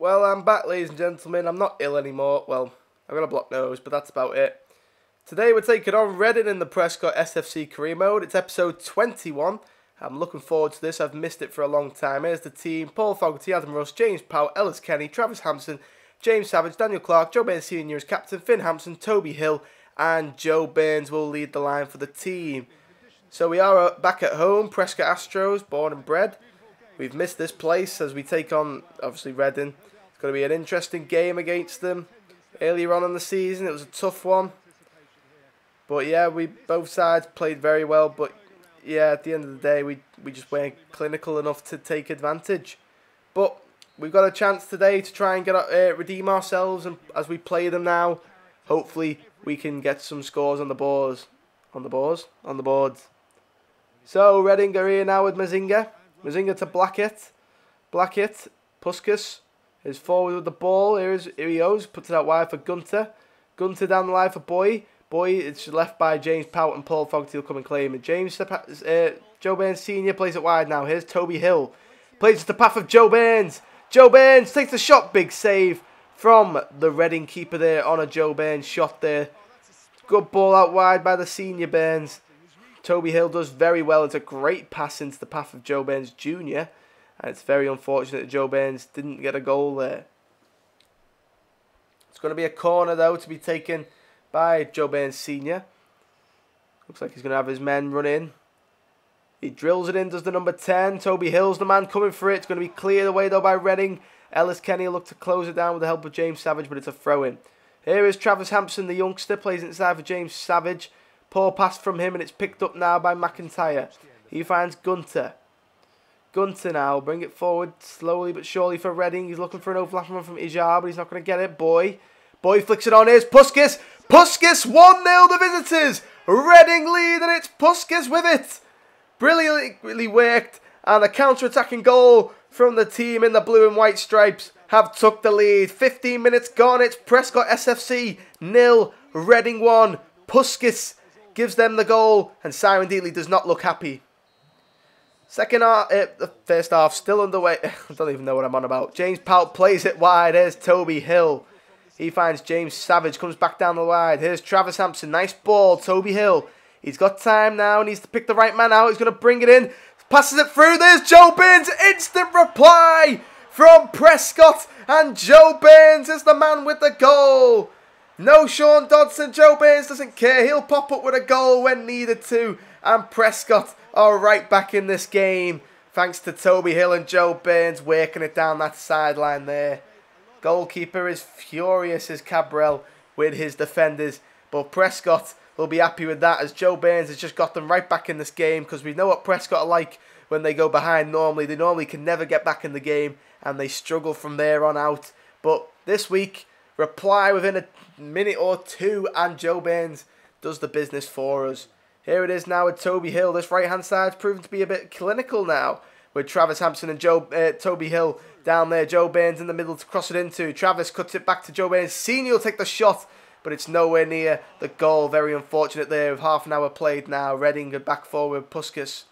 Well, I'm back, ladies and gentlemen. I'm not ill anymore. Well, I've got a blocked nose, but that's about it. Today we're taking on Reading in the Prescot SFC career mode. It's episode 21. I'm looking forward to this. I've missed it for a long time. Here's the team. Paul Fogarty, Adam Russ, James Powell, Ellis Kenny, Travis Hampson, James Savage, Daniel Clark, Joe Burns Sr. as captain, Finn Hampson, Toby Hill, and Joe Burns will lead the line for the team. So we are uh, back at home, Prescot Astros, born and bred. We've missed this place as we take on, obviously, Reading. Going to be an interesting game against them. Earlier on in the season, it was a tough one. But yeah, we both sides played very well. But yeah, at the end of the day, we, we just weren't clinical enough to take advantage. But we've got a chance today to try and get uh, redeem ourselves, and as we play them now, hopefully we can get some scores on the boards. On the boards? On the boards. So, Reading are here now with Mazinga. Mazinga to Blackett. Blackett, Puscas is forward with the ball. Here he goes. Puts it out wide for Gunter. Gunter down the line for Boy. Boy, it's left by James Pout and Paul Fogarty will come and claim it. James, uh, Joe Burns Sr. plays it wide now. Here's Toby Hill. Plays it to the path of Joe Burns. Joe Burns takes the shot. Big save from the Reading keeper there on a Joe Burns shot there. Good ball out wide by the senior Burns. Toby Hill does very well. It's a great pass into the path of Joe Burns Jr. And it's very unfortunate that Joe Burns didn't get a goal there. It's going to be a corner, though, to be taken by Joe Burns Sr. Looks like he's going to have his men run in. He drills it in, does the number 10. Toby Hill's the man coming for it. It's going to be cleared away, though, by Reading. Ellis Kenny look to close it down with the help of James Savage, but it's a throw-in. Here is Travis Hampson, the youngster, plays inside for James Savage. Poor pass from him, and it's picked up now by McIntyre. He finds Gunter. Gunter now, bring it forward slowly but surely for Reading. He's looking for an overlapping run from Ijar, but he's not going to get it. Boy. Boy flicks it on. Here's Puscas. Puscas 1 0 the visitors. Reading lead, and it's Puscas with it. Brilliantly worked, and a counter attacking goal from the team in the blue and white stripes have took the lead. 15 minutes gone. It's Prescot SFC nil, Reading 1. Puscas gives them the goal, and Simon Deeley does not look happy. Second half, uh, the first half still underway. I don't even know what I'm on about. James Pout plays it wide. There's Toby Hill. He finds James Savage, comes back down the wide. Here's Travis Hampson. Nice ball. Toby Hill. He's got time now. He needs to pick the right man out. He's going to bring it in. Passes it through. There's Joe Burns. Instant reply from Prescot. And Joe Burns is the man with the goal. No Sean Dodson. Joe Burns doesn't care. He'll pop up with a goal when needed to. And Prescot are right back in this game. Thanks to Toby Hill and Joe Burns working it down that sideline there. Goalkeeper is furious as Cabral with his defenders. But Prescot will be happy with that as Joe Burns has just got them right back in this game because we know what Prescot are like when they go behind normally. They normally can never get back in the game and they struggle from there on out. But this week, reply within a minute or two, and Joe Burns does the business for us. Here it is now with Toby Hill. This right hand side's proven to be a bit clinical now with Travis Hampson and Joe uh, Toby Hill down there. Joe Burns in the middle to cross it into. Travis cuts it back to Joe Burns. Senior will take the shot, but it's nowhere near the goal. Very unfortunate there with half an hour played now. Reading back forward. Puscas.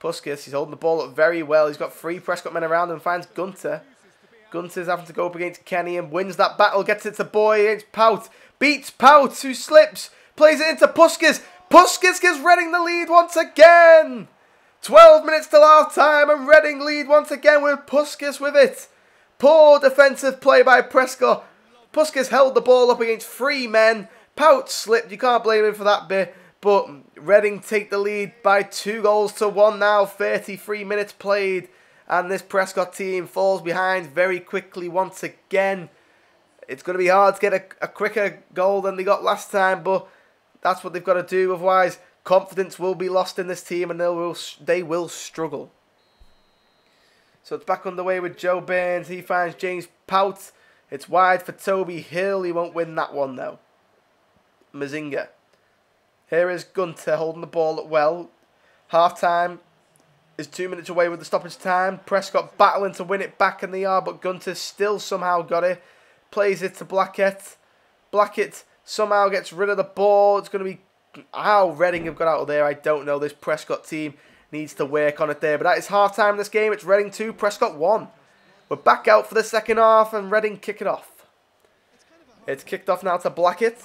Puscas, he's holding the ball up very well. He's got three Prescot men around him. Finds Gunter. Gunter's having to go up against Kenny and wins that battle. Gets it to Boy against Pout. Beats Pout, who slips. Plays it into Puscas. Puscas gives Reading the lead once again. 12 minutes till half time and Reading lead once again with Puscas with it. Poor defensive play by Prescot. Puscas held the ball up against three men. Pout slipped. You can't blame him for that bit. But Reading take the lead by two goals to one now. 33 minutes played. And this Prescot team falls behind very quickly once again. It's going to be hard to get a, a quicker goal than they got last time. But that's what they've got to do. Otherwise, confidence will be lost in this team and they will, they will struggle. So it's back underway with Joe Burns. He finds James Pout. It's wide for Toby Hill. He won't win that one, though. Mazinga. Here is Gunter holding the ball at well. Half time is two minutes away with the stoppage time. Prescot battling to win it back in the yard, but Gunter still somehow got it. Plays it to Blackett. Blackett somehow gets rid of the ball. It's going to be how Reading have got out of there. I don't know. This Prescot team needs to work on it there. But that is half time in this game. It's Reading 2, Prescot 1. We're back out for the second half and Reading kick it off. It's kicked off now to Blackett.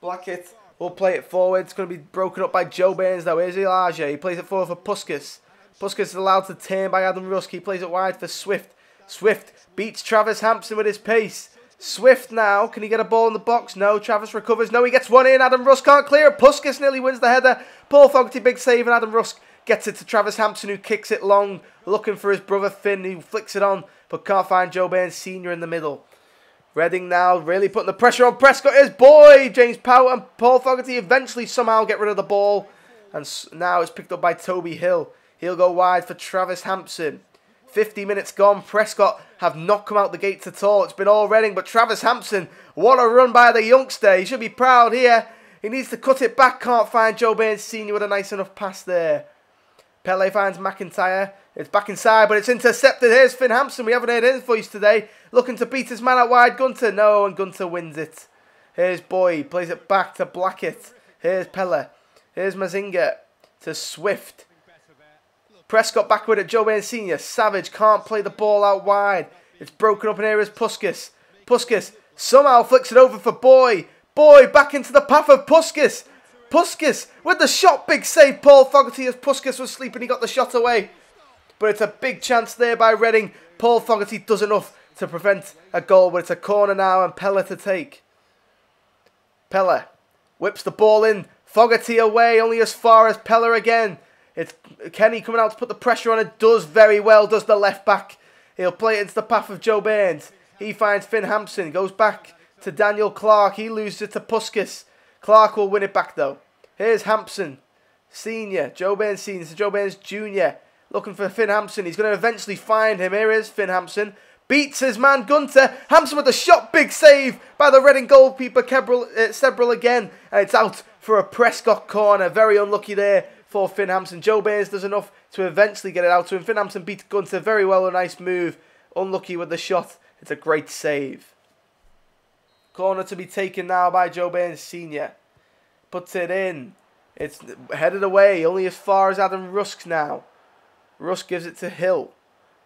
Blackett will play it forward. It's going to be broken up by Joe Burns though. Here's Elijah. He plays it forward for Puscas. Puscas is allowed to turn by Adam Rusk. He plays it wide for Swift. Swift beats Travis Hampson with his pace. Swift now. Can he get a ball in the box? No. Travis recovers. No, he gets one in. Adam Rusk can't clear it. Puscas nearly wins the header. Paul Fogarty, big save, and Adam Rusk gets it to Travis Hampson, who kicks it long, looking for his brother Finn, who flicks it on, but can't find Joe Burns Sr. in the middle. Reading now really putting the pressure on Prescot. His boy, James Powell and Paul Fogarty eventually somehow get rid of the ball. And now it's picked up by Toby Hill. He'll go wide for Travis Hampson. 50 minutes gone. Prescot have not come out the gates at all. It's been all Reading, but Travis Hampson, what a run by the youngster. He should be proud here. He needs to cut it back. Can't find Joe Burns Sr. with a nice enough pass there. Pele finds McIntyre. It's back inside, but it's intercepted. Here's Finn Hampson. We haven't heard his voice today. Looking to beat his man out wide. Gunter, no, and Gunter wins it. Here's Boy. Plays it back to Blackett. Here's Pele. Here's Mazinga to Swift. Prescot back with it. Joe Burns Sr. Savage can't play the ball out wide. It's broken up in here. Is Puscas. Puscas somehow flicks it over for Boy. Boy back into the path of Puscas. Puscas with the shot. Big save. Paul Fogarty as Puscas was sleeping. He got the shot away. But it's a big chance there by Reading. Paul Fogarty does enough to prevent a goal. But it's a corner now and Pella to take. Pella whips the ball in. Fogarty away only as far as Pella again. It's Kenny coming out to put the pressure on it. Does very well. Does the left back. He'll play it into the path of Joe Burns. He finds Finn Hampson. Goes back to Daniel Clark. He loses it to Puscas. Clark will win it back though. Here's Hampson. Senior. Joe Burns Senior. Joe Burns Junior. Looking for Finn Hampson. He's going to eventually find him. Here is Finn Hampson. Beats his man Gunter. Hampson with the shot. Big save by the Reading goalkeeper Kebrel, uh, Sebrel again. And it's out for a Prescot corner. Very unlucky there for Finn Hampson. Joe Burns does enough to eventually get it out to him. Finn Hampson beats Gunter very well. A nice move. Unlucky with the shot. It's a great save. Corner to be taken now by Joe Burns Sr. Puts it in. It's headed away. Only as far as Adam Rusk now. Rusk gives it to Hill.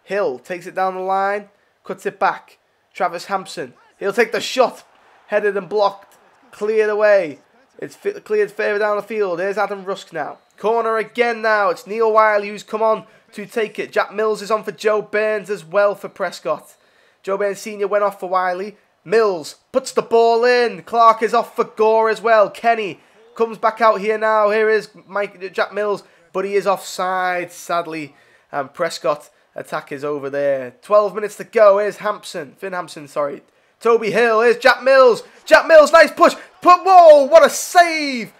Hill takes it down the line. Cuts it back. Travis Hampson. He'll take the shot. Headed and blocked. Cleared away. It's cleared further down the field. There's Adam Rusk now. Corner again now. It's Neil Wiley who's come on to take it. Jack Mills is on for Joe Burns as well for Prescot. Joe Burns Sr. went off for Wiley. Mills puts the ball in. Clark is off for Gore as well. Kenny comes back out here now. Here is Mike Jack Mills, but he is offside, sadly. And Prescot attack is over there. 12 minutes to go. Here's Hampson. Finn Hampson, sorry. Toby Hill. Here's Jack Mills. Jack Mills, nice push. Put, whoa, what a save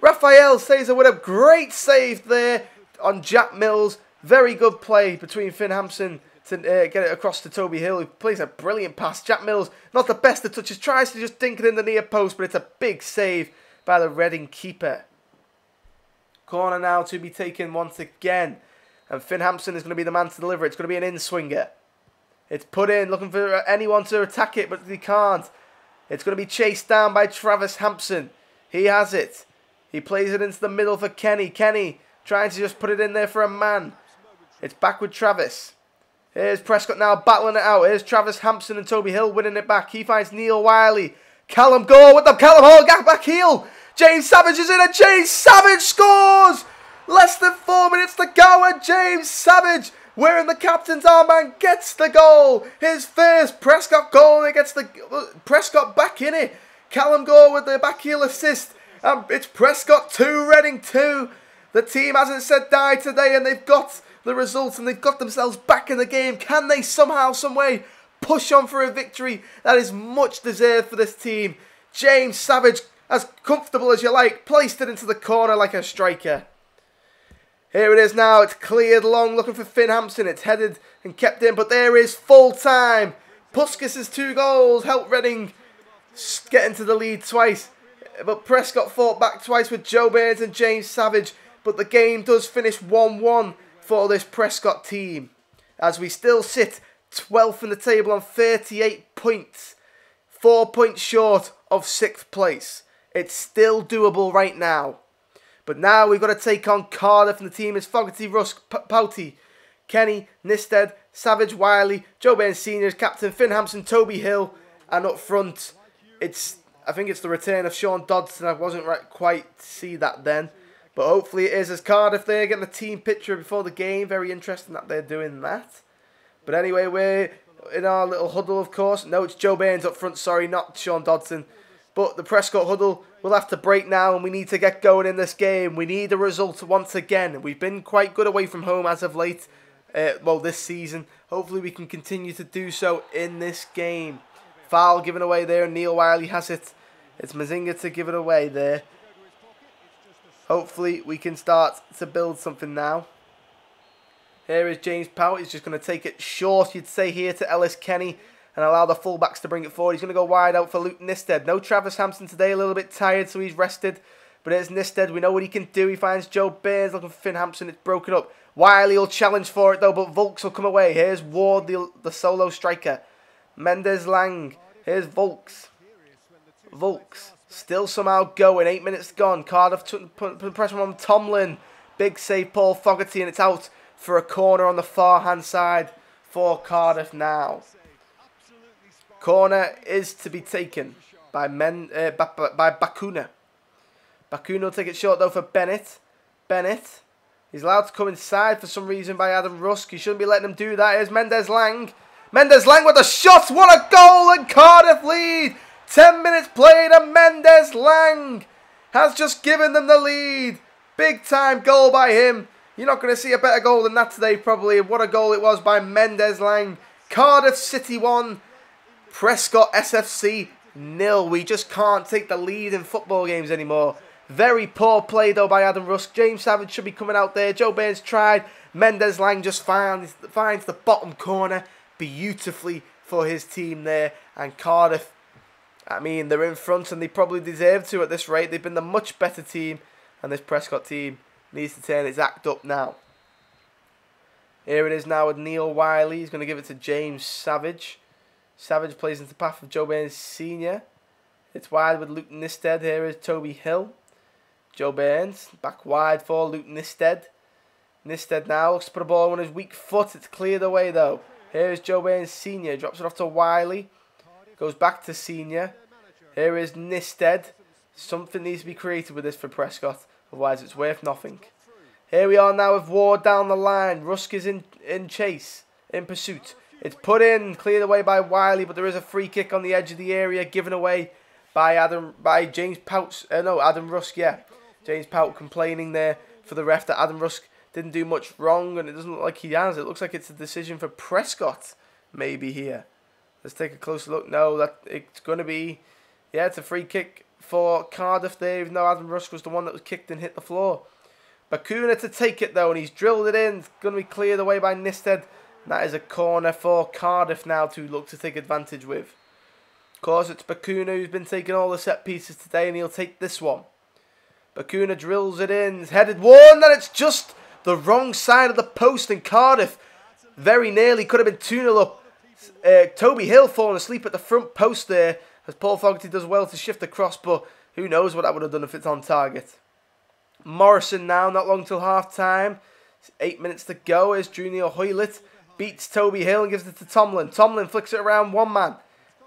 Raphael says with a great save there on Jack Mills. Very good play between Finn Hampson to uh, get it across to Toby Hill, who plays a brilliant pass. Jack Mills, not the best of touches, tries to just dink it in the near post, but it's a big save by the Reading keeper. Corner now to be taken once again. And Finn Hampson is going to be the man to deliver. It's going to be an in-swinger. It's put in, looking for anyone to attack it, but he can't. It's going to be chased down by Travis Hampson. He has it. He plays it into the middle for Kenny. Kenny trying to just put it in there for a man. It's back with Travis. Here's Prescot now battling it out. Here's Travis Hampson and Toby Hill winning it back. He finds Neil Wiley. Callum Gore with the Callum Hall gap back heel. James Savage is in and James Savage scores! Less than four minutes to go and James Savage wearing the captain's armband gets the goal. His first Prescot goal and gets the Prescot back in it. Callum Gore with the back heel assist. Um, it's Prescot 2, Reading 2. The team hasn't said die today and they've got the results and they've got themselves back in the game. Can they somehow, some way push on for a victory that is much deserved for this team? James Savage, as comfortable as you like, placed it into the corner like a striker. Here it is now. It's cleared long, looking for Finn Hampson. It's headed and kept in, but there is full time. Puscas' two goals help Reading get into the lead twice. But Prescot fought back twice with Joe Burns and James Savage. But the game does finish 1-1 for this Prescot team. As we still sit 12th in the table on 38 points. Four points short of 6th place. It's still doable right now. But now we've got to take on Cardiff and the team is Fogarty, Rusk, P Pouty, Kenny, Nisted, Savage Wiley, Joe Burns Seniors, Captain Finn Hampson, Toby Hill, and up front, it's I think it's the return of Sean Dodson. I wasn't right, quite see that then. But hopefully it is as Cardiff they're getting the team picture before the game. Very interesting that they're doing that. But anyway, we're in our little huddle, of course. No, it's Joe Burns up front. Sorry, not Sean Dodson. But the Prescot huddle will have to break now, and we need to get going in this game. We need a result once again. We've been quite good away from home as of late. Uh, well, this season. Hopefully, we can continue to do so in this game. Foul given away there. Neil Wiley has it. It's Mazinga to give it away there. Hopefully, we can start to build something now. Here is James Powell. He's just going to take it short, you'd say, here to Ellis Kenny and allow the fullbacks to bring it forward. He's going to go wide out for Luke Nisted. No Travis Hampson today, a little bit tired, so he's rested. But it's Nisted. We know what he can do. He finds Joe Burns looking for Finn Hampson. It's broken up. Wiley will challenge for it, though, but Vaulks will come away. Here's Ward, the, the solo striker. Mendez-Laing. Here's Vaulks. Vaulks. Still somehow going. Eight minutes gone. Cardiff put pressure on Tomlin. Big save, Paul Fogarty, and it's out for a corner on the far hand side for Cardiff now. Corner is to be taken by Men uh, by Bacuna. Bacuna will take it short though for Bennett. Bennett. He's allowed to come inside for some reason by Adam Rusk. He shouldn't be letting him do that. Here's Mendez-Laing. Mendez-Laing with a shot. What a goal and Cardiff lead. 10 minutes played and Mendez-Laing has just given them the lead. Big time goal by him. You're not going to see a better goal than that today probably. What a goal it was by Mendez-Laing. Cardiff City 1. Prescot SFC nil. We just can't take the lead in football games anymore. Very poor play though by Adam Rusk. James Savage should be coming out there. Joe Burns tried. Mendez-Laing just finds, finds the bottom corner beautifully for his team there. And Cardiff, I mean, they're in front and they probably deserve to at this rate. They've been the much better team. And this Prescot team needs to turn its act up now. Here it is now with Neil Wiley. He's going to give it to James Savage. Savage plays into the path of Joe Burns Sr. It's wide with Luke Nisted. Here is Toby Hill. Joe Burns back wide for Luke Nisted. Nisted now looks to put a ball on his weak foot. It's cleared away though. Here is Joe Burns Sr. Drops it off to Wiley. Goes back to Senior. Here is Nisted. Something needs to be created with this for Prescot. Otherwise it's worth nothing. Here we are now with Ward down the line. Rusk is in, in chase. In pursuit. It's put in, cleared away by Wiley, but there is a free kick on the edge of the area given away by Adam by James Pout. Uh, no, Adam Rusk. Yeah, James Pout complaining there for the ref that Adam Rusk didn't do much wrong, and it doesn't look like he has. It looks like it's a decision for Prescot, maybe here. Let's take a closer look. No, that it's going to be, yeah, it's a free kick for Cardiff there, even though Adam Rusk was the one that was kicked and hit the floor. Bacuna to take it though, and he's drilled it in. It's going to be cleared away by Nisted. That is a corner for Cardiff now to look to take advantage with. Of course, it's Bacuna who's been taking all the set pieces today, and he'll take this one. Bacuna drills it in, headed one, and it's just the wrong side of the post in Cardiff. Very nearly could have been 2 0 up. Uh, Toby Hill falling asleep at the front post there, as Paul Fogarty does well to shift across, but who knows what that would have done if it's on target. Morrison now, not long till half time. Eight minutes to go as Junior Hoilett beats Toby Hill and gives it to Tomlin. Tomlin flicks it around one man.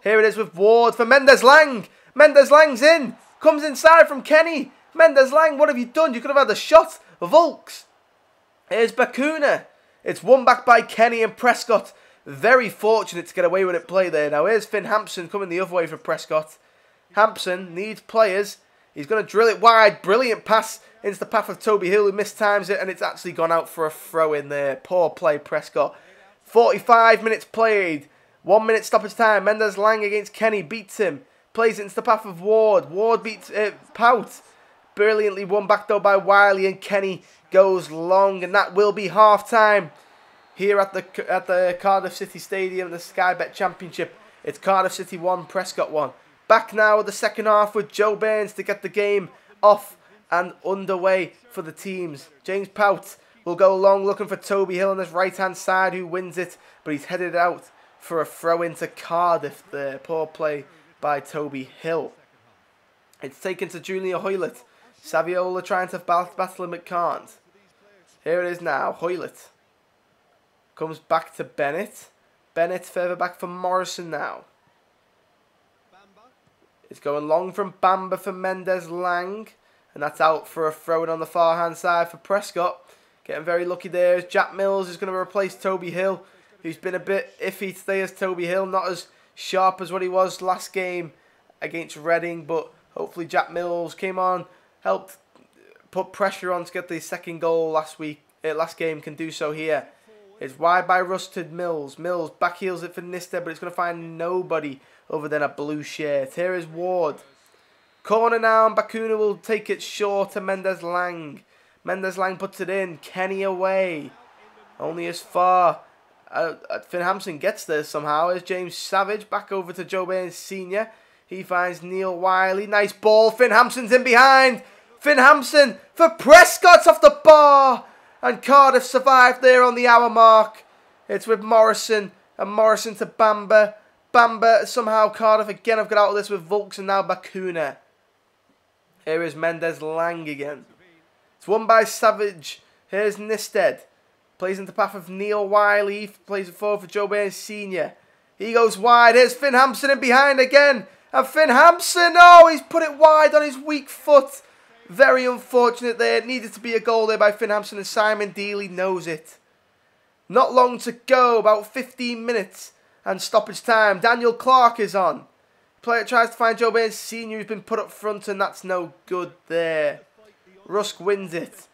Here it is with Ward for Mendez-Laing. Mendes Lang's in. Comes inside from Kenny. Mendez-Laing, what have you done? You could have had a shot. Vaulks. Here's Bacuna. It's won back by Kenny and Prescot. Very fortunate to get away with it play there. Now here's Finn Hampson coming the other way for Prescot. Hampson needs players. He's going to drill it wide. Brilliant pass into the path of Toby Hill who mistimes it and it's actually gone out for a throw in there. Poor play Prescot. 45 minutes played. One minute stoppage time. Mendez-Laing against Kenny beats him. Plays into the path of Ward. Ward beats uh, Pout. Brilliantly won back though by Wiley and Kenny goes long and that will be half time here at the at the Cardiff City Stadium, the Sky Bet Championship. It's Cardiff City 1, Prescot 1. Back now with the second half with Joe Burns to get the game off and underway for the teams. James Pout will go long looking for Toby Hill on his right hand side who wins it, but he's headed out for a throw into Cardiff there. Poor play by Toby Hill. It's taken to Junior Hoilett. Saviola trying to battle him but can't. Here it is now, Hoilett. Comes back to Bennett. Bennett further back for Morrison now. It's going long from Bamba for Mendez-Laing. And that's out for a throw in on the far hand side for Prescot. Getting very lucky there. Jack Mills is going to replace Toby Hill, who's been a bit iffy today as Toby Hill. Not as sharp as what he was last game against Reading, but hopefully Jack Mills came on, helped put pressure on to get the second goal last week. Uh, last game can do so here. It's wide by Rusted Mills. Mills back heels it for Nista, but it's going to find nobody other than a blue shirt. Here is Ward. Corner now, and Bacuna will take it short to Mendez-Laing. Mendez-Laing puts it in. Kenny away. Only as far. Uh, uh, Finn Hampson gets there somehow. As James Savage back over to Joe Burns Sr. He finds Neil Wiley. Nice ball. Finn Hampson's in behind. Finn Hampson for Prescott off the bar. And Cardiff survived there on the hour mark. It's with Morrison. And Morrison to Bamba. Bamba somehow Cardiff again have got out of this with Vaulks and now Bacuna. Here is Mendez-Laing again. It's won by Savage. Here's Nisted. Plays into the path of Neil Wiley. Plays it forward for Joe Burns Sr. He goes wide. Here's Finn Hampson in behind again. And Finn Hampson, oh, he's put it wide on his weak foot. Very unfortunate there. It needed to be a goal there by Finn Hampson and Simon Deeley knows it. Not long to go, about 15 minutes and stoppage time. Daniel Clark is on. Player tries to find Joe Burns Sr. who's been put up front and that's no good there. Rusk wins it.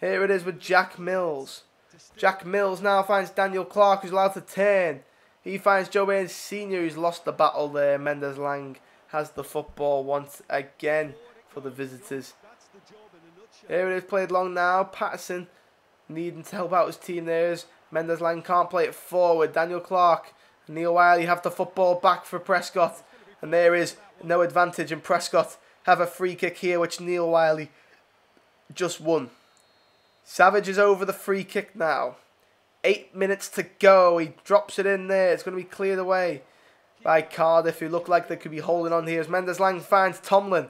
Here it is with Jack Mills. Jack Mills now finds Daniel Clark who's allowed to turn. He finds Joe Sr. who's lost the battle there. Mendez-Laing has the football once again for the visitors. Here it is played long now. Paterson needing to help out his team there. Mendez-Laing can't play it forward. Daniel Clark Neil Wiley have the football back for Prescot. And there is no advantage. And Prescot have a free kick here, which Neil Wiley just won. Savage is over the free kick now. Eight minutes to go. He drops it in there. It's going to be cleared away by Cardiff, who look like they could be holding on here. As Mendez-Laing finds Tomlin.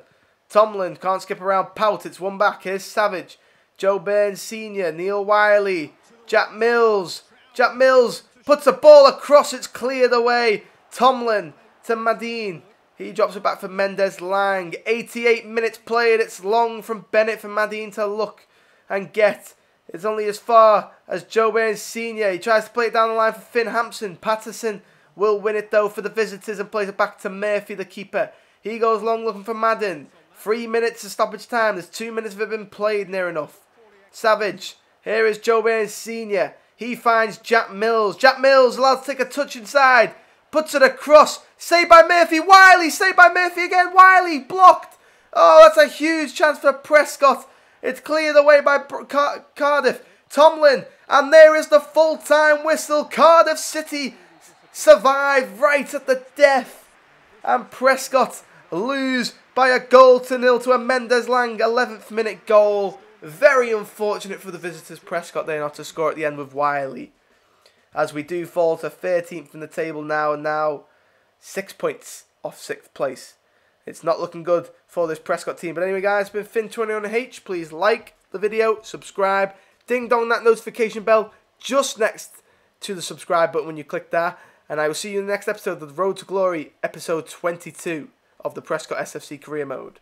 Tomlin can't skip around Pout. It's one back. Here's Savage. Joe Burns Sr. Neil Wiley. Jack Mills. Jack Mills puts the ball across. It's cleared away. Tomlin to Madine. He drops it back for Mendez-Laing. 88 minutes played. It's long from Bennett for Madine to look and get. It's only as far as Joe Burns Sr. He tries to play it down the line for Finn Hampson. Paterson will win it though for the visitors and plays it back to Murphy, the keeper. He goes long looking for Madden. Three minutes of stoppage time. There's two minutes of it been played near enough. Savage. Here is Joe Burns Sr. He finds Jack Mills. Jack Mills allowed to take a touch inside. Puts it across. Saved by Murphy. Wiley. Saved by Murphy again. Wiley blocked. Oh, that's a huge chance for Prescot. It's cleared away by Car Cardiff. Tomlin. And there is the full-time whistle. Cardiff City survive right at the death. And Prescot lose by a goal to nil to a Mendez-Laing 11th minute goal. Very unfortunate for the visitors. Prescot there not to score at the end with Wiley. As we do fall to 13th in the table now and now six points off sixth place. It's not looking good for this Prescot team. But anyway, guys, it's been Fin21H. Please like the video, subscribe, ding dong that notification bell just next to the subscribe button when you click that. And I will see you in the next episode of the Road to Glory, episode 22 of the Prescot SFC Career Mode.